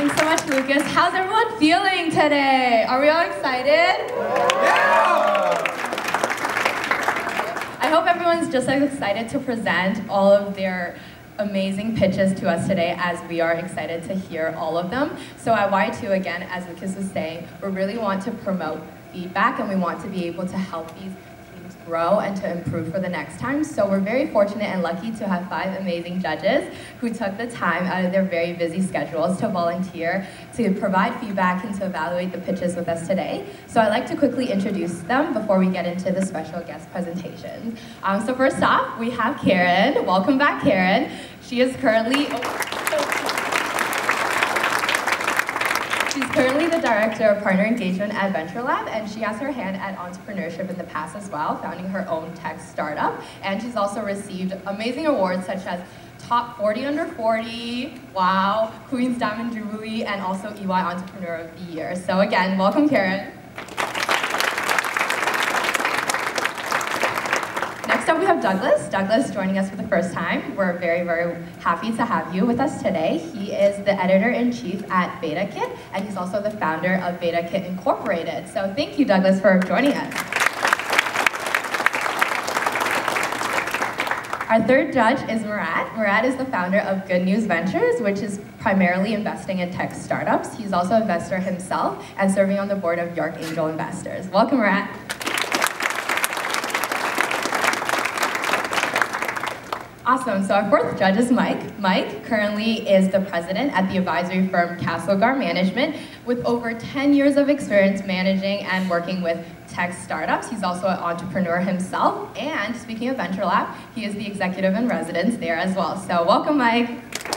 Thanks so much, Lucas. How's everyone feeling today? Are we all excited? Yeah! I hope everyone's just as excited to present all of their amazing pitches to us today as we are excited to hear all of them. So at Y2, again, as Lucas was saying, we really want to promote feedback and we want to be able to help these grow and to improve for the next time. So we're very fortunate and lucky to have five amazing judges who took the time out of their very busy schedules to volunteer, to provide feedback and to evaluate the pitches with us today. So I'd like to quickly introduce them before we get into the special guest presentations. Um, so first off, we have Karen. Welcome back, Karen. She is currently... Oh, She's currently the Director of Partner Engagement at Venture Lab, and she has her hand at entrepreneurship in the past as well, founding her own tech startup. And she's also received amazing awards such as Top 40 Under 40, wow, Queen's Diamond Jubilee, and also EY Entrepreneur of the Year. So again, welcome Karen. Up, we have Douglas. Douglas joining us for the first time. We're very, very happy to have you with us today. He is the editor-in-chief at BetaKit, and he's also the founder of BetaKit Incorporated. So thank you, Douglas, for joining us. Our third judge is Murat. Murat is the founder of Good News Ventures, which is primarily investing in tech startups. He's also an investor himself and serving on the board of York Angel Investors. Welcome, Murat. Awesome. So our fourth judge is Mike. Mike currently is the president at the advisory firm Castlegar Management with over 10 years of experience managing and working with tech startups. He's also an entrepreneur himself. And speaking of Venture Lab, he is the executive in residence there as well. So welcome, Mike.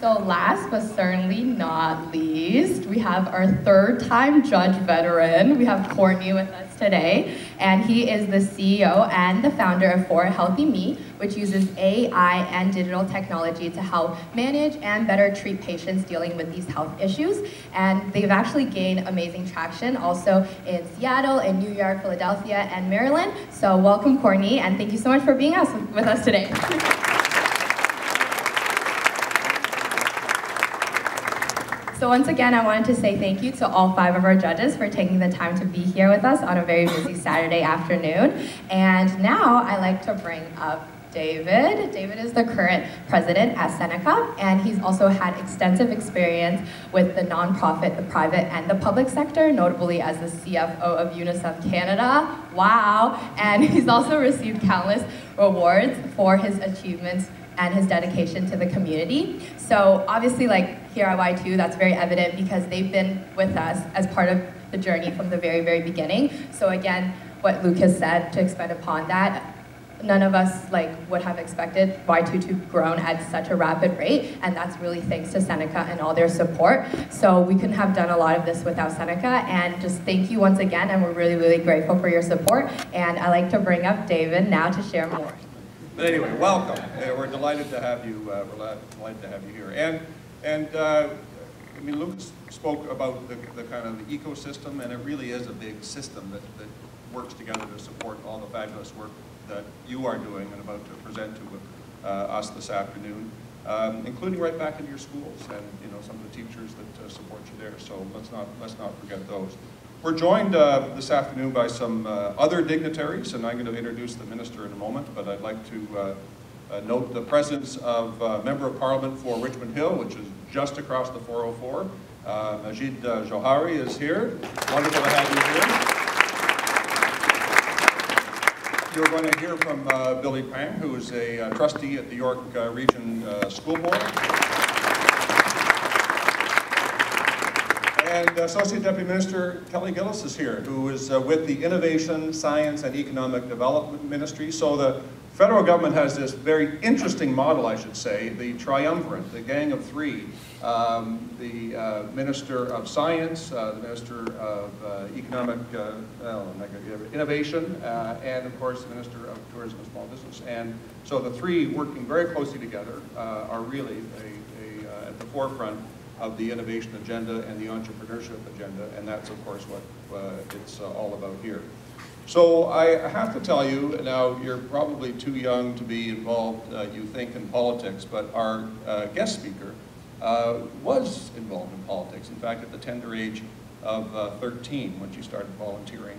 So last but certainly not least, we have our third time judge veteran. We have Courtney with us today, and he is the CEO and the founder of For Healthy Me, which uses AI and digital technology to help manage and better treat patients dealing with these health issues. And they've actually gained amazing traction also in Seattle, in New York, Philadelphia, and Maryland. So welcome, Courtney, and thank you so much for being us with us today. So once again, I wanted to say thank you to all five of our judges for taking the time to be here with us on a very busy Saturday afternoon. And now I'd like to bring up David. David is the current president at Seneca, and he's also had extensive experience with the nonprofit, the private, and the public sector, notably as the CFO of UNICEF Canada. Wow! And he's also received countless awards for his achievements and his dedication to the community. So obviously, like here at Y2, that's very evident because they've been with us as part of the journey from the very, very beginning. So again, what Lucas said, to expand upon that, none of us like would have expected Y2 to grown at such a rapid rate, and that's really thanks to Seneca and all their support. So we couldn't have done a lot of this without Seneca, and just thank you once again, and we're really, really grateful for your support. And I'd like to bring up David now to share more. But anyway, welcome. Uh, we're delighted to have you. Uh, we're delighted to have you here. And and uh, I mean, Lucas spoke about the, the kind of the ecosystem, and it really is a big system that, that works together to support all the fabulous work that you are doing and about to present to uh, us this afternoon, um, including right back into your schools and you know some of the teachers that uh, support you there. So let's not let's not forget those. We're joined uh, this afternoon by some uh, other dignitaries, and I'm going to introduce the minister in a moment, but I'd like to uh, uh note the presence of uh, Member of Parliament for Richmond Hill, which is just across the 404. Uh, Majid Jowhari is here. Wonderful to have you here. You're going to hear from Billy Pang, who is a trustee at the York Region School Board. And Associate Deputy Minister Kelly Gillis is here, who is uh, with the Innovation, Science, and Economic Development Ministry. So the federal government has this very interesting model, I should say, the triumvirate, the gang of three. Um, the uh, Minister of Science, uh, the Minister of uh, Economic uh, well, Innovation, uh, and of course the Minister of Tourism and Small Business. And so the three working very closely together are really a, a, at the forefront of the innovation agenda and the entrepreneurship agenda, and that's of course what uh, it's uh, all about here. So I have to tell you, now you're probably too young to be involved, uh, you think, in politics, but our uh, guest speaker uh, was involved in politics. In fact, at the tender age of uh, 13 when she started volunteering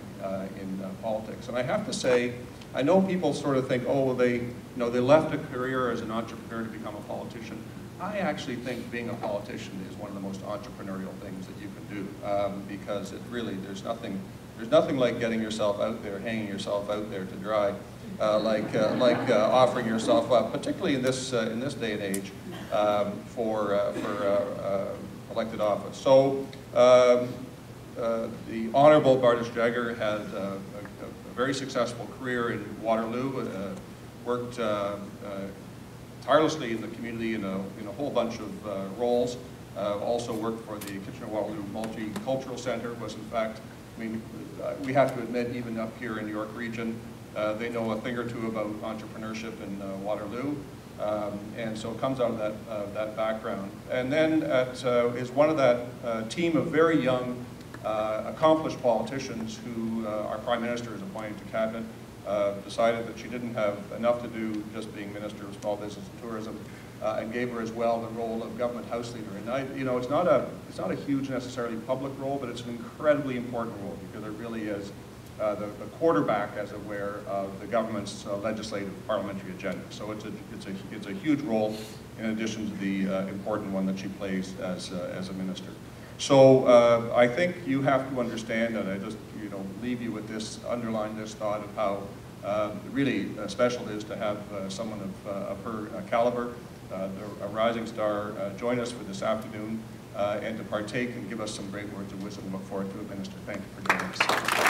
in politics. And I have to say, I know people sort of think, oh, well, they, you know, they left a career as an entrepreneur to become a politician. I actually think being a politician is one of the most entrepreneurial things that you can do um, because it really, there's nothing, there's nothing like getting yourself out there, hanging yourself out there to dry, uh, like, uh, like uh, offering yourself up, particularly in this, uh, in this day and age um, for, uh, for uh, elected office. So um, the Honorable Bardish Chagger had a, a, very successful career in Waterloo, worked tirelessly in the community in a, in a whole bunch of uh, roles. Uh, also worked for the Kitchener-Waterloo Multicultural Center, was in fact, I mean, uh, we have to admit, even up here in New York region, uh, they know a thing or two about entrepreneurship in uh, Waterloo. Um, and so it comes out of that, uh, that background. And then at, is one of that team of very young, accomplished politicians who our Prime Minister has appointed to cabinet uh, decided that she didn't have enough to do just being Minister of Small Business and Tourism, uh, and gave her as well the role of government house leader. And I, you know, it's not a it's not a huge necessarily public role, but it's an incredibly important role because it really is uh, the, the, quarterback, as it were, of the government's uh, legislative parliamentary agenda. So it's a it's a it's a huge role in addition to the uh, important one that she plays as uh, as a minister. So uh, I think you have to understand, and I just you know leave you with this, underline this thought of how uh, really special it is to have uh, someone of, uh, of her uh, caliber, the, a rising star, join us for this afternoon and to partake and give us some great words of wisdom. Look forward to it, Minister. Thank you for joining us.